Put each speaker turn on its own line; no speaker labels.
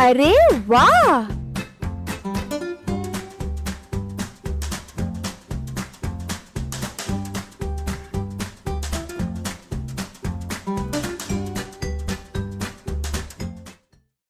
अरे वाह!